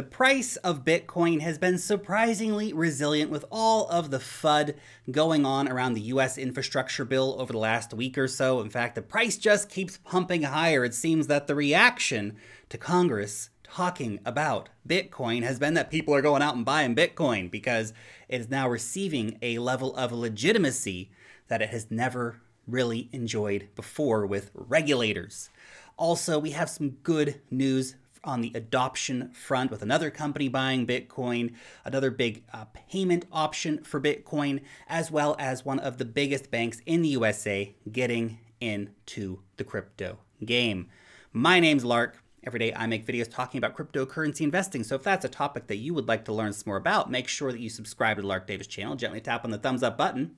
The price of Bitcoin has been surprisingly resilient with all of the FUD going on around the US infrastructure bill over the last week or so. In fact, the price just keeps pumping higher. It seems that the reaction to Congress talking about Bitcoin has been that people are going out and buying Bitcoin because it is now receiving a level of legitimacy that it has never really enjoyed before with regulators. Also, we have some good news on the adoption front with another company buying Bitcoin, another big uh, payment option for Bitcoin, as well as one of the biggest banks in the USA getting into the crypto game. My name's Lark. Every day I make videos talking about cryptocurrency investing. So if that's a topic that you would like to learn some more about, make sure that you subscribe to Lark Davis channel. Gently tap on the thumbs up button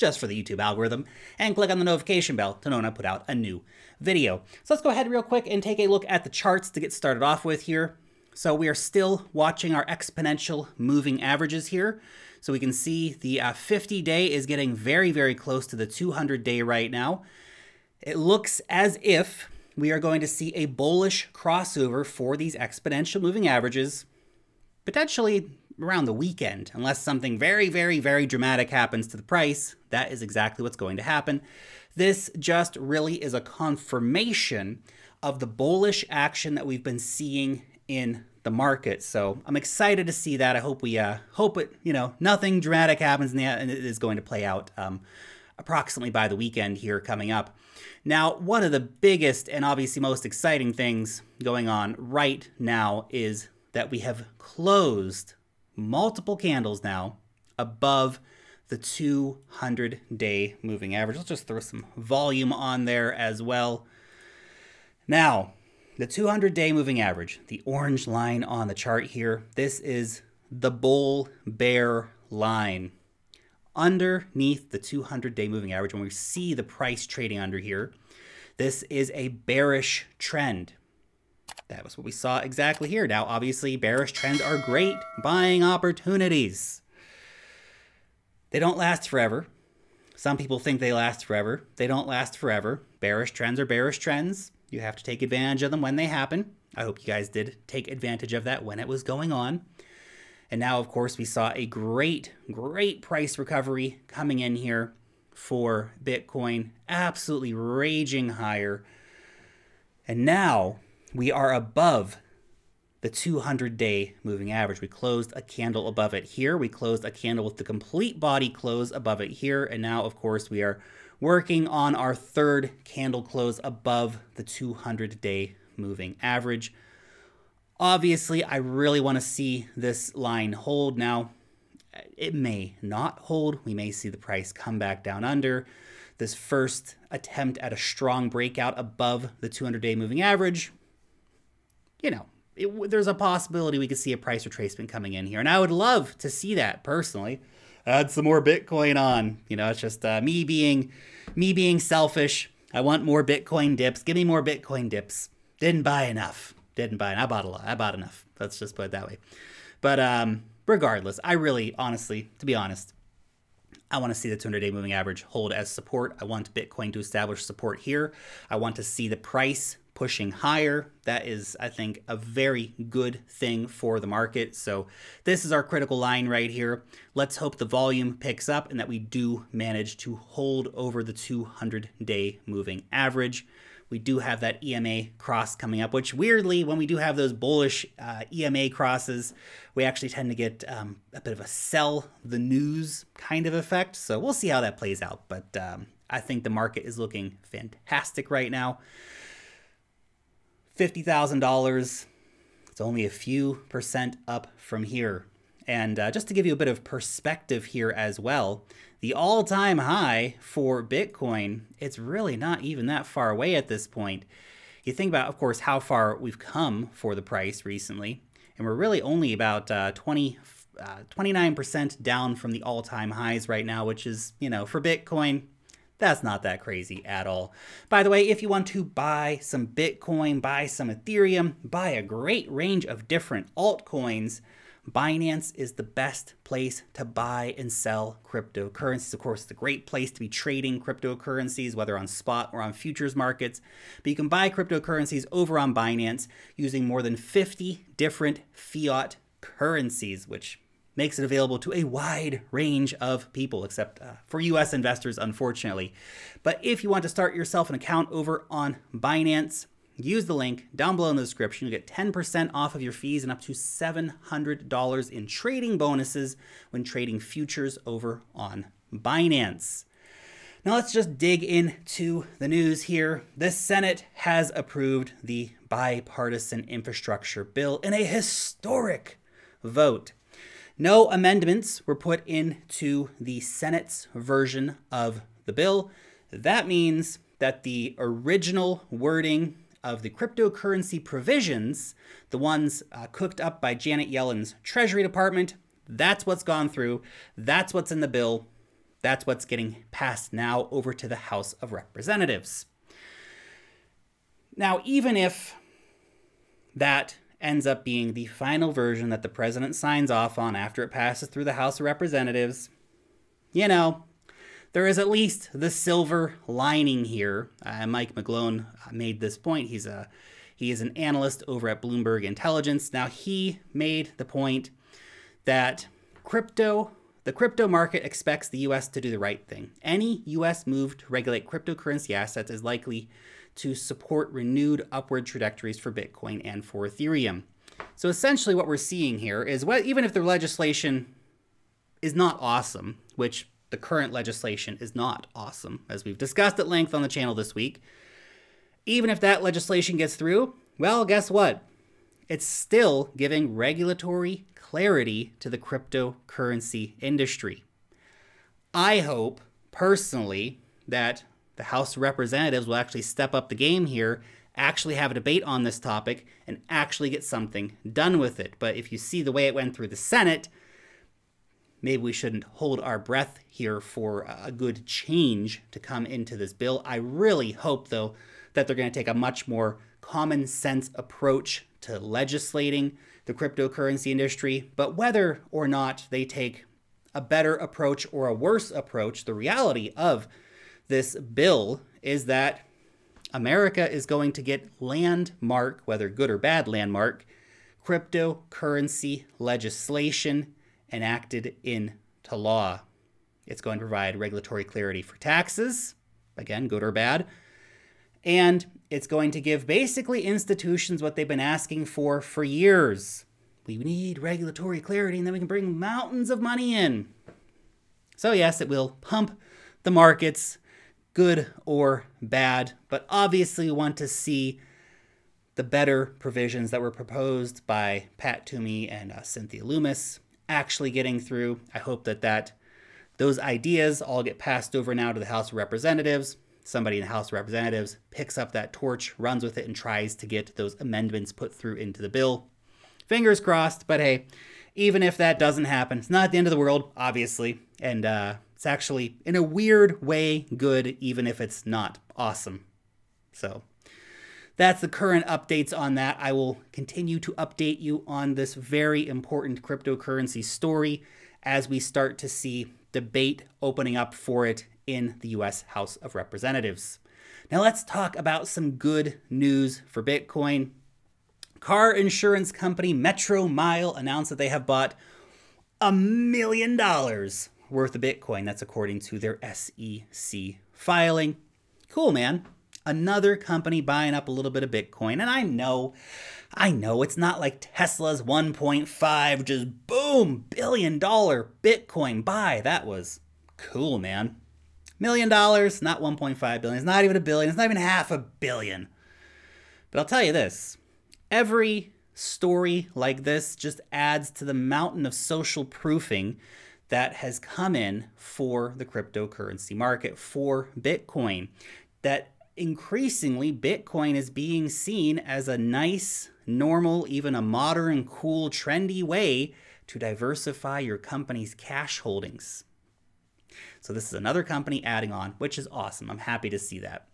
just for the YouTube algorithm, and click on the notification bell to know when I put out a new video. So let's go ahead real quick and take a look at the charts to get started off with here. So we are still watching our exponential moving averages here. So we can see the uh, 50 day is getting very, very close to the 200 day right now. It looks as if we are going to see a bullish crossover for these exponential moving averages, potentially around the weekend, unless something very, very, very dramatic happens to the price. That is exactly what's going to happen. This just really is a confirmation of the bullish action that we've been seeing in the market. So I'm excited to see that. I hope we uh, hope it you know nothing dramatic happens and it is going to play out um, approximately by the weekend here coming up. Now, one of the biggest and obviously most exciting things going on right now is that we have closed multiple candles now above the 200 day moving average. Let's just throw some volume on there as well. Now, the 200 day moving average, the orange line on the chart here, this is the bull bear line. Underneath the 200 day moving average, when we see the price trading under here, this is a bearish trend. That was what we saw exactly here. Now, obviously, bearish trends are great buying opportunities. They don't last forever. Some people think they last forever. They don't last forever. Bearish trends are bearish trends. You have to take advantage of them when they happen. I hope you guys did take advantage of that when it was going on. And now, of course, we saw a great, great price recovery coming in here for Bitcoin, absolutely raging higher. And now we are above the 200 day moving average. We closed a candle above it here. We closed a candle with the complete body close above it here. And now, of course, we are working on our third candle close above the 200 day moving average. Obviously, I really want to see this line hold. Now, it may not hold. We may see the price come back down under. This first attempt at a strong breakout above the 200 day moving average you know, it, there's a possibility we could see a price retracement coming in here. And I would love to see that personally. Add some more Bitcoin on. You know, it's just uh, me being me being selfish. I want more Bitcoin dips. Give me more Bitcoin dips. Didn't buy enough. Didn't buy. I bought a lot. I bought enough. Let's just put it that way. But um, regardless, I really, honestly, to be honest, I want to see the 200 day moving average hold as support. I want Bitcoin to establish support here. I want to see the price pushing higher. That is, I think, a very good thing for the market. So this is our critical line right here. Let's hope the volume picks up and that we do manage to hold over the 200 day moving average. We do have that EMA cross coming up, which weirdly, when we do have those bullish uh, EMA crosses, we actually tend to get um, a bit of a sell the news kind of effect. So we'll see how that plays out. But um, I think the market is looking fantastic right now. $50,000. It's only a few percent up from here. And uh, just to give you a bit of perspective here as well, the all time high for Bitcoin, it's really not even that far away at this point. You think about, of course, how far we've come for the price recently, and we're really only about uh, 20, uh, 29% down from the all time highs right now, which is, you know, for Bitcoin, that's not that crazy at all. By the way, if you want to buy some Bitcoin, buy some Ethereum, buy a great range of different altcoins, Binance is the best place to buy and sell cryptocurrencies. Of course, it's a great place to be trading cryptocurrencies, whether on spot or on futures markets. But you can buy cryptocurrencies over on Binance using more than 50 different fiat currencies, which makes it available to a wide range of people, except uh, for US investors, unfortunately. But if you want to start yourself an account over on Binance, use the link down below in the description. You'll get 10% off of your fees and up to $700 in trading bonuses when trading futures over on Binance. Now let's just dig into the news here. The Senate has approved the bipartisan infrastructure bill in a historic vote. No amendments were put into the Senate's version of the bill. That means that the original wording of the cryptocurrency provisions, the ones uh, cooked up by Janet Yellen's Treasury Department, that's what's gone through. That's what's in the bill. That's what's getting passed now over to the House of Representatives. Now, even if that ends up being the final version that the president signs off on after it passes through the House of Representatives, you know, there is at least the silver lining here. Uh, Mike McGlone made this point. He's a he is an analyst over at Bloomberg Intelligence. Now he made the point that crypto the crypto market expects the US to do the right thing. Any US move to regulate cryptocurrency assets is likely to support renewed upward trajectories for Bitcoin and for Ethereum. So essentially what we're seeing here is what even if the legislation is not awesome, which the current legislation is not awesome, as we've discussed at length on the channel this week. Even if that legislation gets through, well, guess what? It's still giving regulatory clarity to the cryptocurrency industry. I hope, personally, that the House of Representatives will actually step up the game here, actually have a debate on this topic, and actually get something done with it. But if you see the way it went through the Senate, maybe we shouldn't hold our breath here for a good change to come into this bill. I really hope, though, that they're going to take a much more common sense approach to legislating the cryptocurrency industry. But whether or not they take a better approach or a worse approach, the reality of this bill is that America is going to get landmark, whether good or bad landmark, cryptocurrency legislation enacted into law. It's going to provide regulatory clarity for taxes, again, good or bad. And it's going to give basically institutions what they've been asking for for years. We need regulatory clarity and then we can bring mountains of money in. So, yes, it will pump the markets, good or bad, but obviously we want to see the better provisions that were proposed by Pat Toomey and uh, Cynthia Lummis actually getting through. I hope that that those ideas all get passed over now to the House of Representatives. Somebody in the House of Representatives picks up that torch, runs with it, and tries to get those amendments put through into the bill. Fingers crossed, but hey, even if that doesn't happen, it's not the end of the world, obviously. And uh, it's actually, in a weird way, good, even if it's not awesome. So that's the current updates on that. I will continue to update you on this very important cryptocurrency story as we start to see debate opening up for it in the US House of Representatives. Now let's talk about some good news for Bitcoin. Car insurance company Metromile announced that they have bought a million dollars worth of Bitcoin. That's according to their SEC filing. Cool, man another company buying up a little bit of Bitcoin. And I know, I know it's not like Tesla's 1.5 just boom, billion dollar Bitcoin buy. That was cool, man. Million dollars, not 1.5 billion. It's not even a billion. It's not even half a billion. But I'll tell you this every story like this just adds to the mountain of social proofing that has come in for the cryptocurrency market, for Bitcoin. That increasingly, Bitcoin is being seen as a nice, normal, even a modern, cool, trendy way to diversify your company's cash holdings. So, this is another company adding on, which is awesome. I'm happy to see that.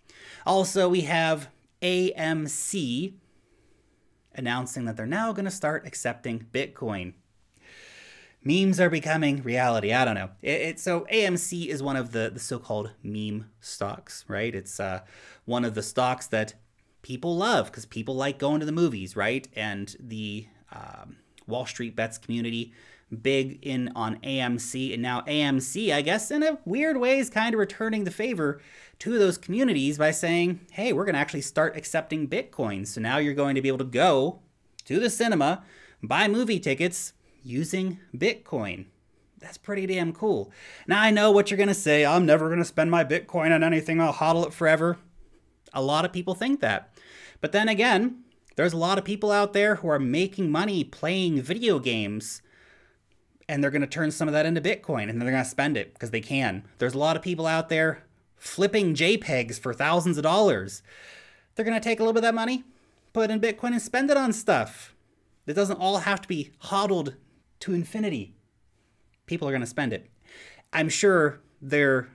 Also, we have AMC announcing that they're now going to start accepting Bitcoin. Memes are becoming reality. I don't know. It, it, so AMC is one of the, the so-called meme stocks, right? It's uh, one of the stocks that people love because people like going to the movies, right? And the um, Wall Street Bets community big in on AMC, and now AMC, I guess, in a weird way, is kind of returning the favor to those communities by saying, hey, we're going to actually start accepting Bitcoin. So now you're going to be able to go to the cinema, buy movie tickets using Bitcoin. That's pretty damn cool. Now I know what you're going to say. I'm never going to spend my Bitcoin on anything. I'll hodl it forever. A lot of people think that. But then again, there's a lot of people out there who are making money playing video games and they're going to turn some of that into Bitcoin and they're going to spend it because they can. There's a lot of people out there flipping JPEGs for thousands of dollars. They're going to take a little bit of that money, put it in Bitcoin, and spend it on stuff. It doesn't all have to be hodled to infinity. People are going to spend it. I'm sure there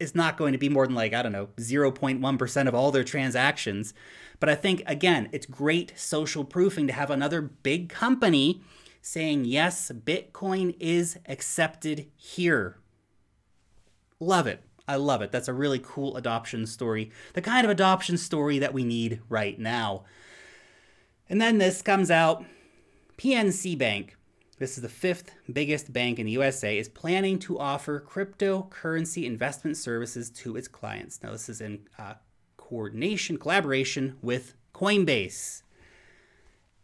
is not going to be more than like, I don't know, 0.1% of all their transactions. But I think, again, it's great social proofing to have another big company saying, yes, Bitcoin is accepted here. Love it. I love it. That's a really cool adoption story. The kind of adoption story that we need right now. And then this comes out PNC Bank, this is the fifth biggest bank in the USA, is planning to offer cryptocurrency investment services to its clients. Now, this is in uh, coordination, collaboration with Coinbase.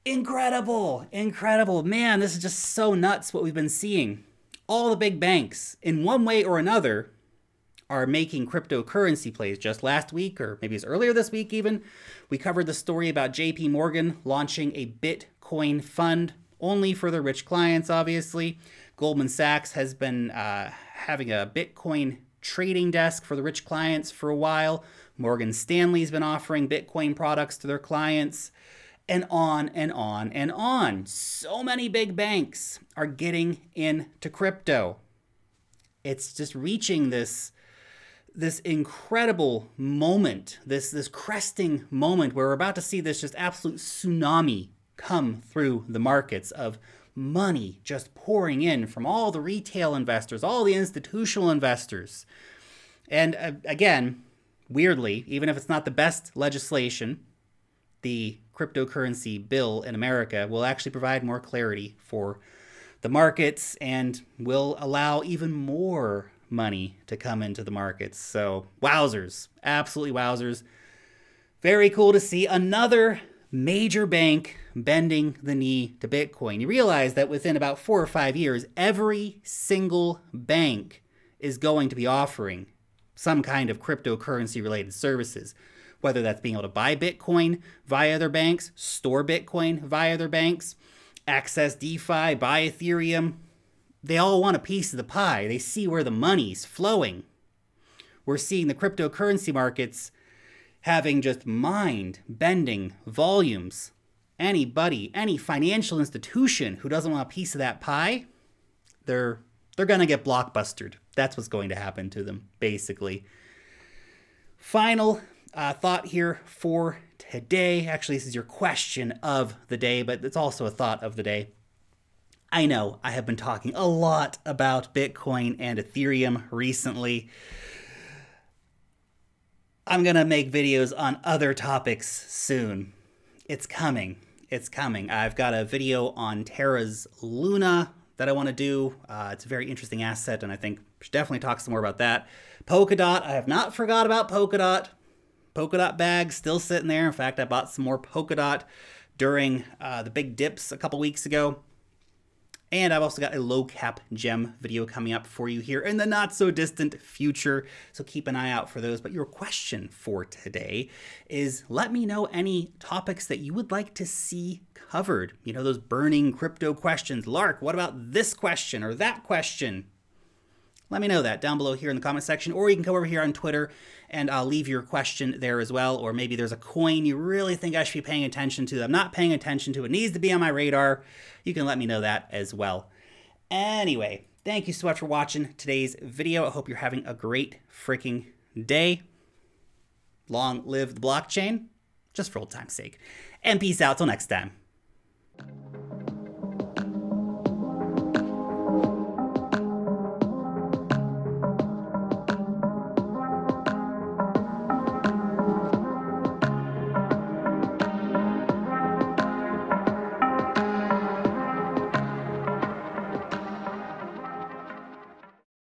Incredible, incredible. Man, this is just so nuts what we've been seeing. All the big banks, in one way or another, are making cryptocurrency plays. Just last week, or maybe it's earlier this week even, we covered the story about JP Morgan launching a Bitcoin fund only for the rich clients, obviously. Goldman Sachs has been uh, having a Bitcoin trading desk for the rich clients for a while. Morgan Stanley's been offering Bitcoin products to their clients and on and on and on. So many big banks are getting into crypto. It's just reaching this this incredible moment, this this cresting moment where we're about to see this just absolute tsunami come through the markets of money just pouring in from all the retail investors, all the institutional investors. And uh, again, weirdly, even if it's not the best legislation, the cryptocurrency bill in America will actually provide more clarity for the markets and will allow even more money to come into the markets. So, wowzers, absolutely wowzers. Very cool to see another major bank bending the knee to Bitcoin. You realize that within about four or five years, every single bank is going to be offering some kind of cryptocurrency related services whether that's being able to buy Bitcoin via their banks, store Bitcoin via their banks, access DeFi, buy Ethereum. They all want a piece of the pie. They see where the money's flowing. We're seeing the cryptocurrency markets having just mind bending volumes. Anybody, any financial institution who doesn't want a piece of that pie, they're they're going to get blockbustered. That's what's going to happen to them, basically. Final uh, thought here for today. Actually, this is your question of the day, but it's also a thought of the day. I know I have been talking a lot about Bitcoin and Ethereum recently. I'm going to make videos on other topics soon. It's coming. It's coming. I've got a video on Terra's Luna that I want to do. Uh, it's a very interesting asset, and I think should definitely talk some more about that. Polkadot, I have not forgot about Polkadot polka dot bag still sitting there. In fact, I bought some more Polkadot during uh, the big dips a couple weeks ago. And I've also got a low cap gem video coming up for you here in the not so distant future. So keep an eye out for those. But your question for today is let me know any topics that you would like to see covered. You know, those burning crypto questions. Lark, what about this question or that question? Let me know that down below here in the comment section, or you can come over here on Twitter and I'll leave your question there as well. Or maybe there's a coin you really think I should be paying attention to. I'm not paying attention to. It needs to be on my radar. You can let me know that as well. Anyway, thank you so much for watching today's video. I hope you're having a great freaking day. Long live the blockchain, just for old time's sake. And peace out till next time.